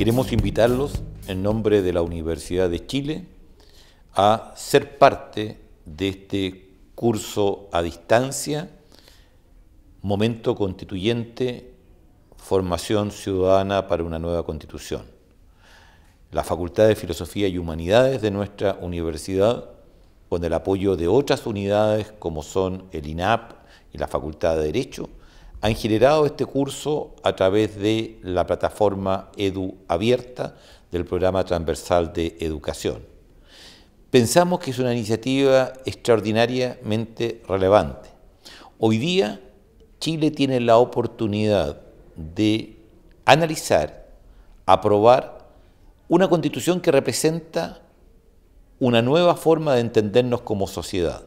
Queremos invitarlos en nombre de la Universidad de Chile a ser parte de este curso a distancia, momento constituyente, formación ciudadana para una nueva constitución. La Facultad de Filosofía y Humanidades de nuestra universidad, con el apoyo de otras unidades como son el INAP y la Facultad de Derecho, han generado este curso a través de la plataforma Edu Abierta del programa transversal de educación. Pensamos que es una iniciativa extraordinariamente relevante. Hoy día Chile tiene la oportunidad de analizar, aprobar una constitución que representa una nueva forma de entendernos como sociedad.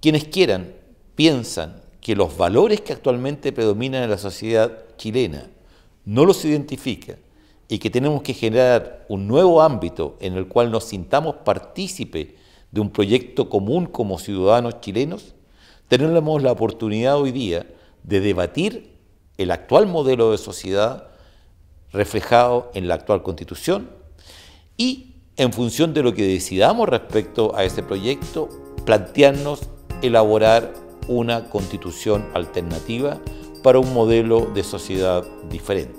Quienes quieran, piensan que los valores que actualmente predominan en la sociedad chilena no los identifica y que tenemos que generar un nuevo ámbito en el cual nos sintamos partícipe de un proyecto común como ciudadanos chilenos, tenemos la oportunidad hoy día de debatir el actual modelo de sociedad reflejado en la actual constitución y en función de lo que decidamos respecto a ese proyecto, plantearnos elaborar una constitución alternativa para un modelo de sociedad diferente.